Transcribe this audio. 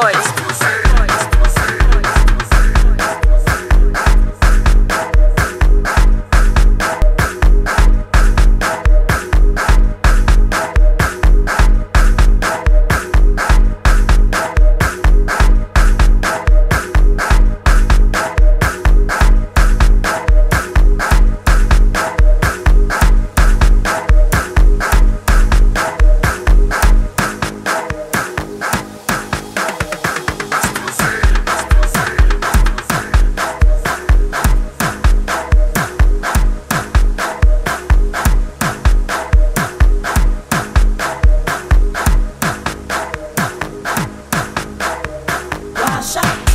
boys. shot.